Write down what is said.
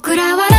僕らは